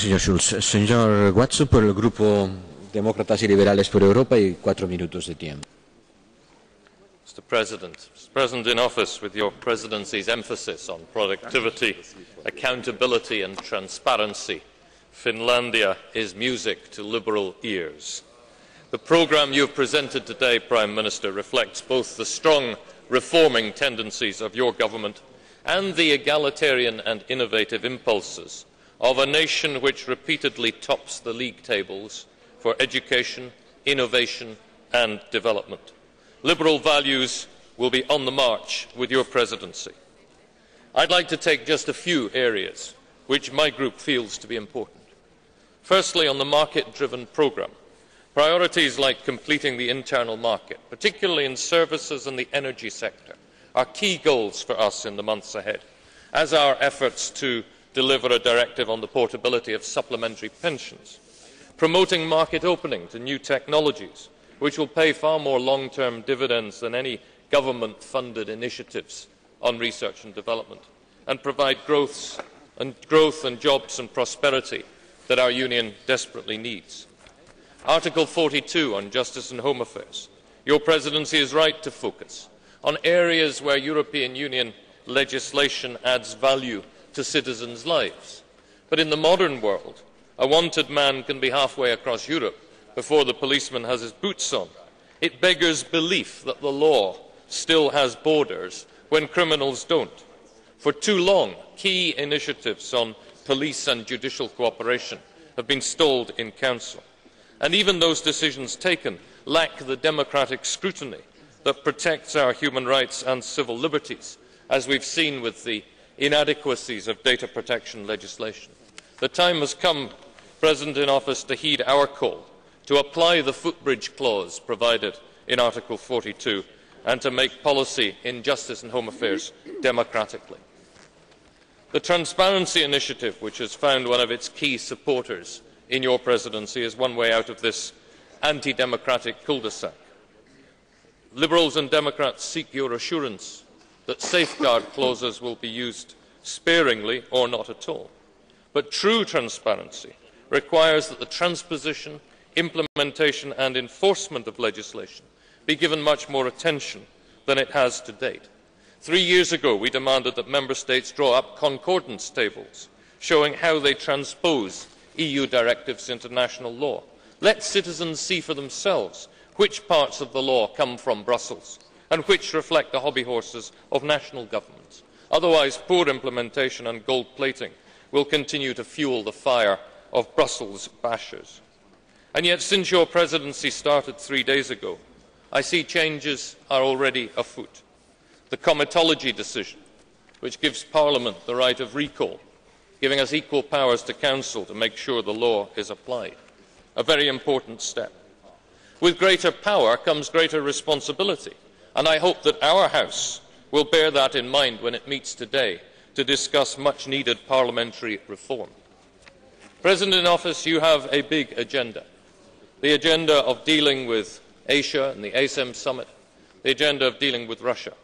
Señor Schulz, señor Watson por el Grupo Demócratas y Liberales por Europa y cuatro minutos de tiempo. Mr. President, Mr. President in office, with your presidency's emphasis on productivity, accountability and transparency, Finlandia is music to liberal ears. The programme you have presented today, Prime Minister, reflects both the strong reforming tendencies of your government and the egalitarian and innovative impulses of a nation which repeatedly tops the league tables for education, innovation and development. Liberal values will be on the march with your presidency. I'd like to take just a few areas which my group feels to be important. Firstly, on the market-driven programme, priorities like completing the internal market, particularly in services and the energy sector, are key goals for us in the months ahead, as are efforts to deliver a directive on the portability of supplementary pensions, promoting market opening to new technologies, which will pay far more long-term dividends than any government-funded initiatives on research and development, and provide growth and, growth and jobs and prosperity that our Union desperately needs. Article 42 on Justice and Home Affairs. Your Presidency is right to focus on areas where European Union legislation adds value to citizens' lives. But in the modern world, a wanted man can be halfway across Europe before the policeman has his boots on. It beggars belief that the law still has borders when criminals don't. For too long, key initiatives on police and judicial cooperation have been stalled in Council. And even those decisions taken lack the democratic scrutiny that protects our human rights and civil liberties, as we've seen with the inadequacies of data protection legislation. The time has come, President in Office, to heed our call to apply the footbridge clause provided in Article 42 and to make policy in justice and home affairs democratically. The Transparency Initiative, which has found one of its key supporters in your presidency, is one way out of this anti-democratic cul-de-sac. Liberals and Democrats seek your assurance that safeguard clauses will be used sparingly or not at all. But true transparency requires that the transposition, implementation and enforcement of legislation be given much more attention than it has to date. Three years ago, we demanded that Member States draw up concordance tables showing how they transpose EU directives into national law. Let citizens see for themselves which parts of the law come from Brussels and which reflect the hobby horses of national governments. Otherwise, poor implementation and gold plating will continue to fuel the fire of Brussels bashers. And yet, since your presidency started three days ago, I see changes are already afoot. The comitology decision, which gives Parliament the right of recall, giving us equal powers to Council to make sure the law is applied. A very important step. With greater power comes greater responsibility, and I hope that our House will bear that in mind when it meets today to discuss much needed parliamentary reform. President in office, you have a big agenda. The agenda of dealing with Asia and the ASEM summit, the agenda of dealing with Russia.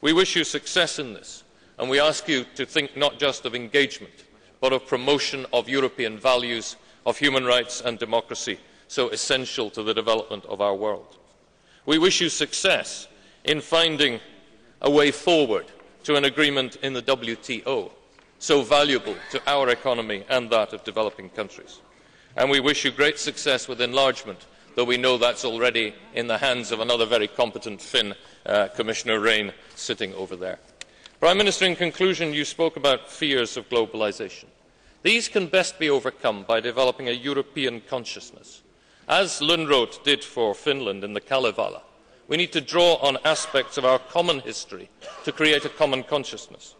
We wish you success in this, and we ask you to think not just of engagement, but of promotion of European values, of human rights and democracy so essential to the development of our world. We wish you success in finding a way forward to an agreement in the WTO, so valuable to our economy and that of developing countries. And we wish you great success with enlargement, though we know that's already in the hands of another very competent Finn, uh, Commissioner Rehn, sitting over there. Prime Minister, in conclusion, you spoke about fears of globalisation. These can best be overcome by developing a European consciousness as Lönnrot did for Finland in the Kalevala, we need to draw on aspects of our common history to create a common consciousness.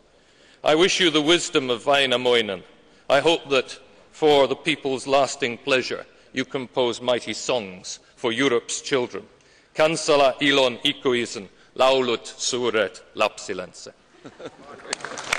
I wish you the wisdom of Väinämöinen. I hope that for the people's lasting pleasure you compose mighty songs for Europe's children. Kansala ilon ikuisen, laulut suuret lapsilense.